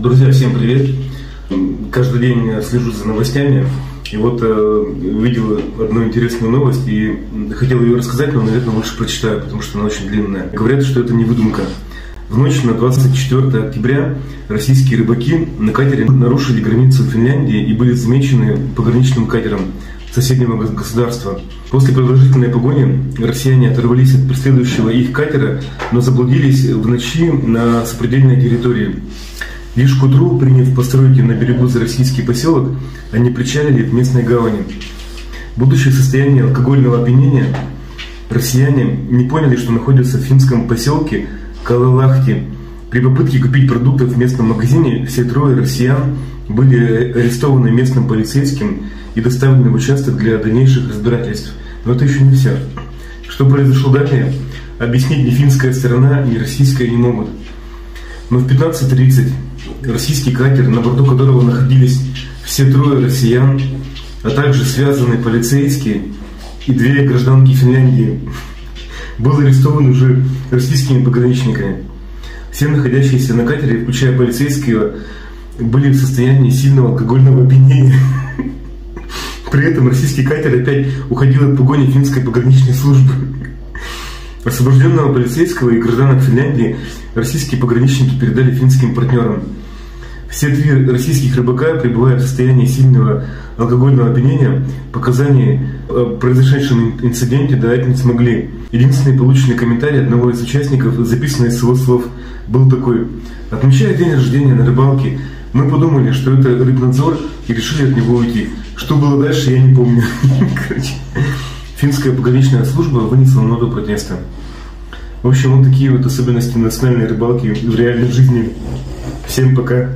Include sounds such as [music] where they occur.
Друзья, всем привет! Каждый день слежу за новостями. И вот э, видел одну интересную новость и хотел ее рассказать, но, наверное, лучше прочитаю, потому что она очень длинная. Говорят, что это не выдумка. В ночь на 24 октября российские рыбаки на катере нарушили границу Финляндии и были замечены пограничным катером соседнего государства. После продолжительной погони россияне оторвались от преследующего их катера, но заблудились в ночи на сопредельной территории. Лишь к утру, приняв постройки на берегу за российский поселок, они причалили в местной гавани. Будучи в состоянии алкогольного опьянения, россияне не поняли, что находятся в финском поселке Калалахти. При попытке купить продукты в местном магазине все трое россиян были арестованы местным полицейским и доставлены в участок для дальнейших разбирательств. Но это еще не все. Что произошло далее, объяснить ни финская сторона, ни российская не могут. Но в 15.30 российский катер, на борту которого находились все трое россиян, а также связанные полицейские и две гражданки Финляндии, был арестован уже российскими пограничниками. Все находящиеся на катере, включая полицейского, были в состоянии сильного алкогольного опьянения. При этом российский катер опять уходил от погони финской пограничной службы. Освобожденного полицейского и гражданок Финляндии российские пограничники передали финским партнерам. Все три российских рыбака, пребывая в состоянии сильного алкогольного опьянения, показаний о произошедшем инциденте дать не смогли. Единственный полученный комментарий одного из участников, записанный с его слов, был такой. Отмечая день рождения на рыбалке, мы подумали, что это рыбнадзор и решили от него уйти. Что было дальше, я не помню. [laughs] Короче, финская пограничная служба вынесла ноту протеста. В общем, вот такие вот особенности национальной рыбалки в реальной жизни. Всем пока.